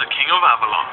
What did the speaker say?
the king of Avalon.